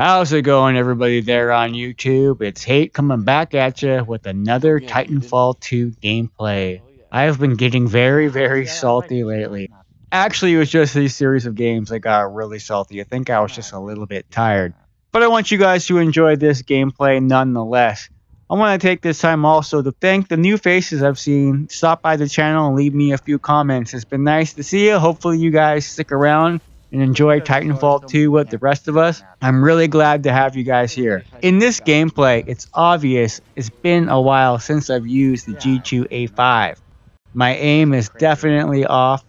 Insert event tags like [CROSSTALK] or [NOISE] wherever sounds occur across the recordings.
How's it going, everybody there on YouTube? It's Haight coming back at you with another Yeah, Titanfall 2 gameplay. I have been getting very, very salty lately. Actually, it was just these series of games that got really salty. I think I was just a little bit tired. But I want you guys to enjoy this gameplay nonetheless. I want to take this time also to thank the new faces I've seen. Stop by the channel and leave me a few comments. It's been nice to see you. Hopefully, you guys stick around and enjoy Titanfall 2 with the rest of us. I'm really glad to have you guys here. In this gameplay, it's obvious it's been a while since I've used the G2A5. My aim is definitely off.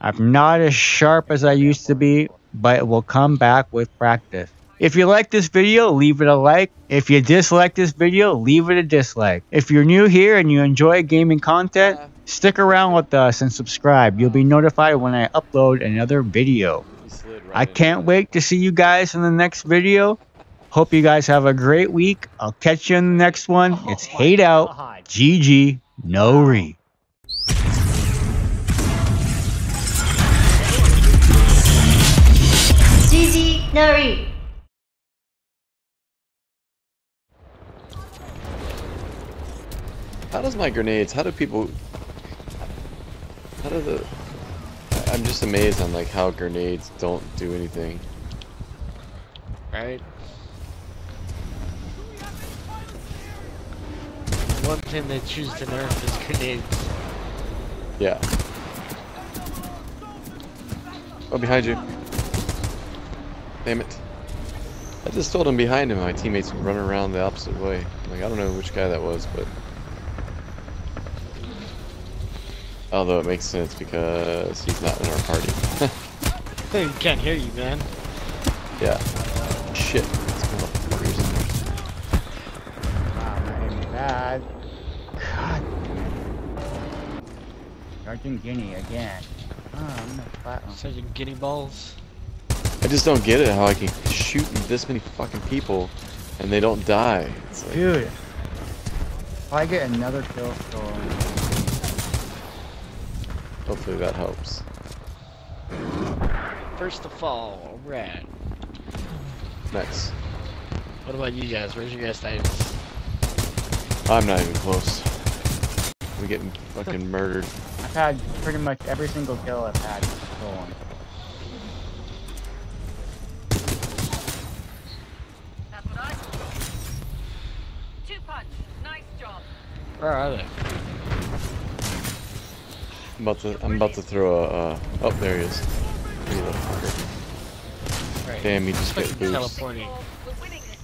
I'm not as sharp as I used to be, but it will come back with practice. If you like this video, leave it a like. If you dislike this video, leave it a dislike. If you're new here and you enjoy gaming content, stick around with us and subscribe. You'll be notified when I upload another video. He slid right I can't that. wait to see you guys in the next video. Hope you guys have a great week. I'll catch you in the next one. Oh it's Haight out. GG. No re. GG no re. How does my grenades? How do people? How do the? I'm just amazed on like how grenades don't do anything. right? One thing they choose to nerf is grenades. Yeah. Oh, behind you. Damn it. I just told him behind him my teammates would run around the opposite way. Like, I don't know which guy that was, but... Although it makes sense because he's not in our party. [LAUGHS] He can't hear you, man. yeah. Shit. Let's go motherfuckers in. Wow, my aim is bad. God. Sergeant Guinea again. Oh, I'm flat one. Sergeant Guinea balls. I just don't get it how I can shoot this many fucking people and they don't die. It's like, Dude. If I get another kill stolen. Hopefully that helps. First to fall, rat. Nice. What about you guys? Where's your guys' titans? I'm not even close. I'm getting fucking [LAUGHS] murdered. I've had pretty much every single kill I've had stolen. That's what I Two punch. Nice job. Where are they? I'm about to I'm about to throw a uh, oh there he is. You. Right. Damn, he just Fucking got boost. teleporting. We're winning this.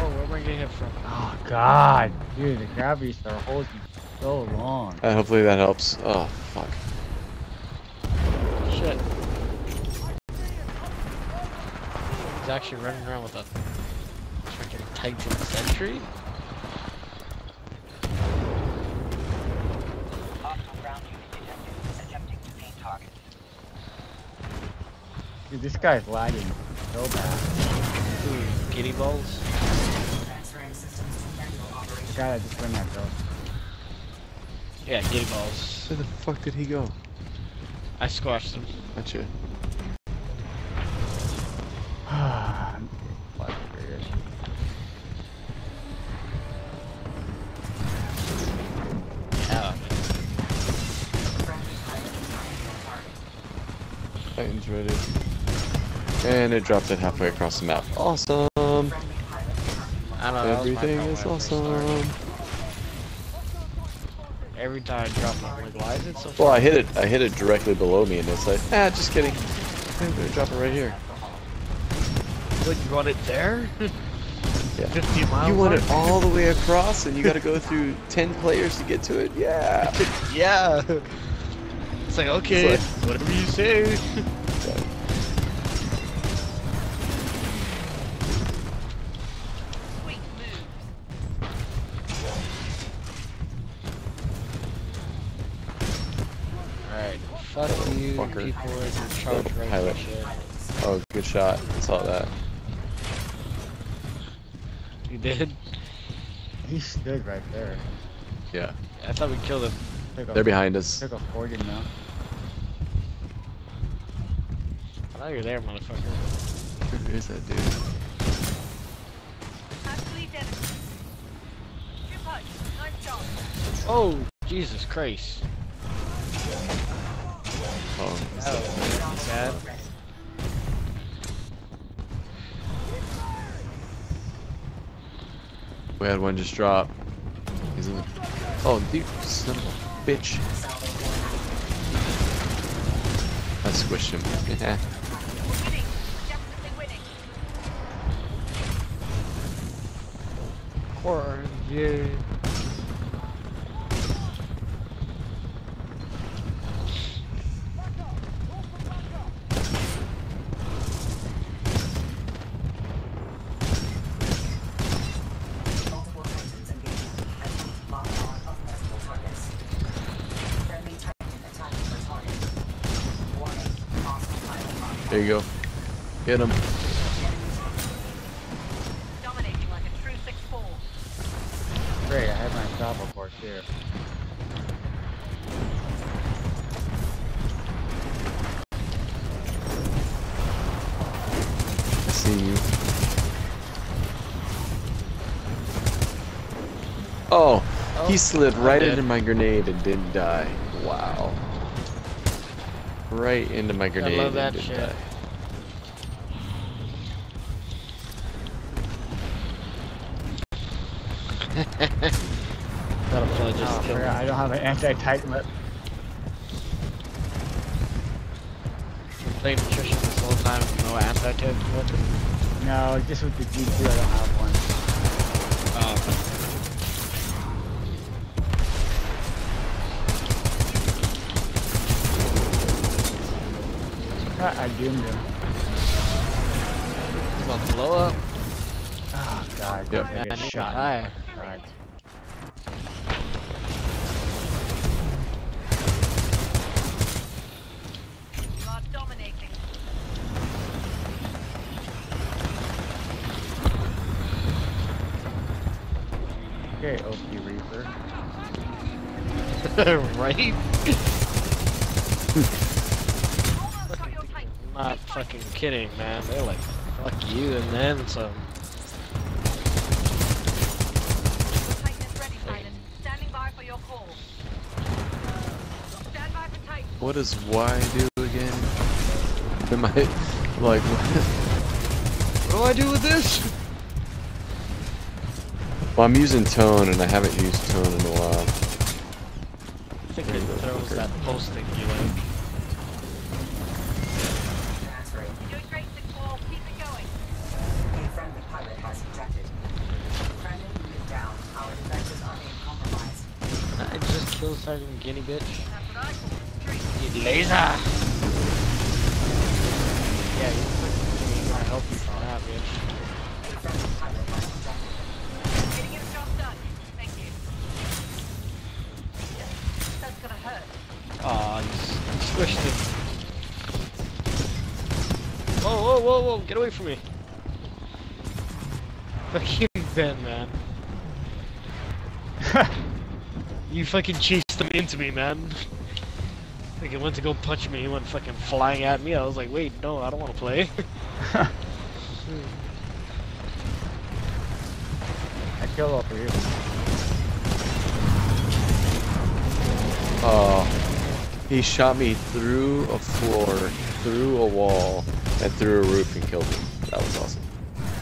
Oh, where am I getting hit from? Oh god. Dude, the gravity star holds you so long. Uh, hopefully that helps. Oh fuck. Shit. He's actually running around with a freaking Titan sentry? Dude, this guy's lagging so bad. Ooh, Guinea balls? The guy that just went that girl. Yeah, Guinea balls. Where the fuck did he go? I squashed him. That's Gotcha. And it dropped it halfway across the map. Awesome. I don't know. that was my Everything is when I first started. awesome. Every time I drop it, I'm like, why is it so Well. I hit it. I hit it directly below me, and it's like, ah, just kidding. I'm gonna drop it right here. Would you want it there? [LAUGHS] Yeah. 50 miles. You want it all the way [LAUGHS] across, and you got to go through ten players to get to it. Yeah. [LAUGHS] yeah. It's like, okay, It's whatever you say. Fuck you, Fucker. people in your charge right pilot. Oh, good shot. I saw that. You did? He stood right there. Yeah. I thought we killed him. Took They're behind us. Took a 40 now. I know you're there, motherfucker. Where is that dude? Actually, Dennis. Two punch. Nice job. Oh, Jesus Christ. Oh, we had one just drop. He's in the... Oh, dude, son of a bitch. I squished him. Or, yeah. There you go. Get him. Dominating like a true 6-4. Great, I have my travel course here. I see you. Oh, he oh, slid right dead. into my grenade and didn't die. Wow. Right into my grenade I love that shit. die. That'll probably just Oh, kill me. I don't have an anti-titan whip. Playing Attrition this whole time, no anti-tip weapon. No, just with the G2, I don't have one. Oh. I doomed him. He's about to blow up. Oh god, Yep. I Man, get shot. high. God. You are dominating. Okay, OP Reaper. [LAUGHS] right? [LAUGHS] Almost got your Titan. Not fucking kidding, man. They're like, fuck you and then some. Titan is ready, Titan. Standing by for your call. Stand by for Titan. What does Y do again? Am I like what? Do I do with this? Well, I'm using tone and I haven't used tone in a while. I think it throws that pulse thing you like. I just killed Sergeant Guinea bitch. That's what I call a streak. You laser! Yeah, you fucking gonna help you from that, bitch. A friendly pilot has ejected. Getting your job done. Thank you. That's gonna hurt. Aw, you s- squished it. Whoa, whoa, whoa, whoa, get away from me. Fucking [LAUGHS] Ben, man. [LAUGHS] You fucking chased him into me, man. Like he went to go punch me, he went fucking flying at me. I was like, wait, no, I don't want to play. [LAUGHS] I kill over here. Oh, he shot me through a floor, through a wall, and through a roof and killed me. That was awesome.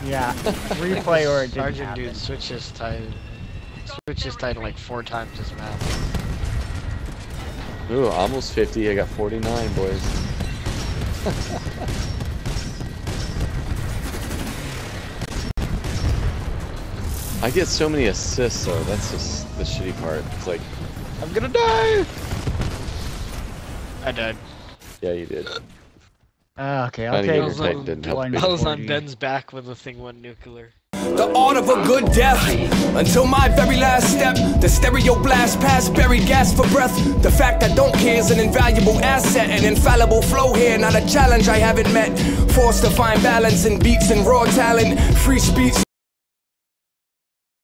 Yeah, replay or it didn't Sergeant happen. dude switches titan. Switches titan like four times this map. Ooh, almost 50. I got 49, boys. I get so many assists though. That's just the shitty part. It's like, I'm gonna die. I died. Yeah, you did. Uh, okay, I'll Trying to take get was on- didn't help. one. I was on Ben's back when the thing went nuclear. The art of a good death until my very last step. The stereo blast past buried gas for breath. The fact I don't care is an invaluable asset. An infallible flow here, not a challenge I haven't met. Forced to find balance in beats and raw talent. Free speech.